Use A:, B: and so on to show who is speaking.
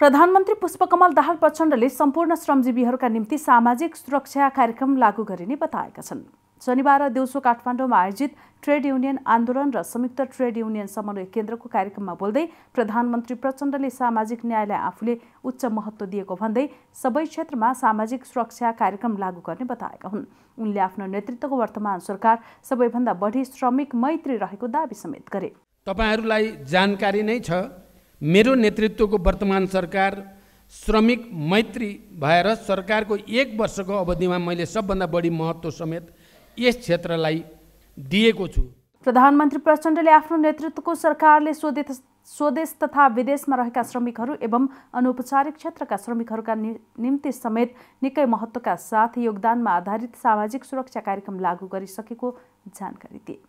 A: प्रधानमन्त्री पुष्पकमल दाहाल प्रचण्डले सम्पूर्ण श्रमजीवीहरूका निम्ति सामाजिक सुरक्षा कार्यक्रम लागू गरिने बताएका छन्। शनिबार दिउँसो काठमाडौँमा आयोजित ट्रेड युनियन आन्दोलन र संयुक्त ट्रेड युनियन समन्वय केन्द्रको कार्यक्रममा बोल्दै प्रधानमन्त्री प्रचण्डले सामाजिक न्यायलाई आफूले उच्च महत्त्व दिएको भन्दै सबै क्षेत्रमा सामाजिक सुरक्षा कार्यक्रम लागू गर्ने बताएका हुन्। उनले आफ्नो नेतृत्वको वर्तमान सरकार सबैभन्दा बढी श्रमिक मैत्री रहेको दावी समेत गरे।
B: तपाईँहरूलाई जानकारी नै छ। मेरो नेतृत्वको वर्तमान सरकार श्रमिक मैत्री भएर सरकारको एक वर्षको अवधिमा मैले सबभन्दा बढी महत्त्व समेत यस क्षेत्रलाई दिएको छु।
A: प्रधानमन्त्री प्रचण्डले आफ्नो नेतृत्वको सरकारले स्वदेश स्वदेश तथा विदेशमा रहेका श्रमिकहरू एवं अनौपचारिक क्षेत्रका श्रमिकहरूका निम्ति समेत निकै महत्त्वका साथ योगदानमा आधारित सामाजिक सुरक्षा कार्यक्रम लागू गरिसकेको जानकारी दिए।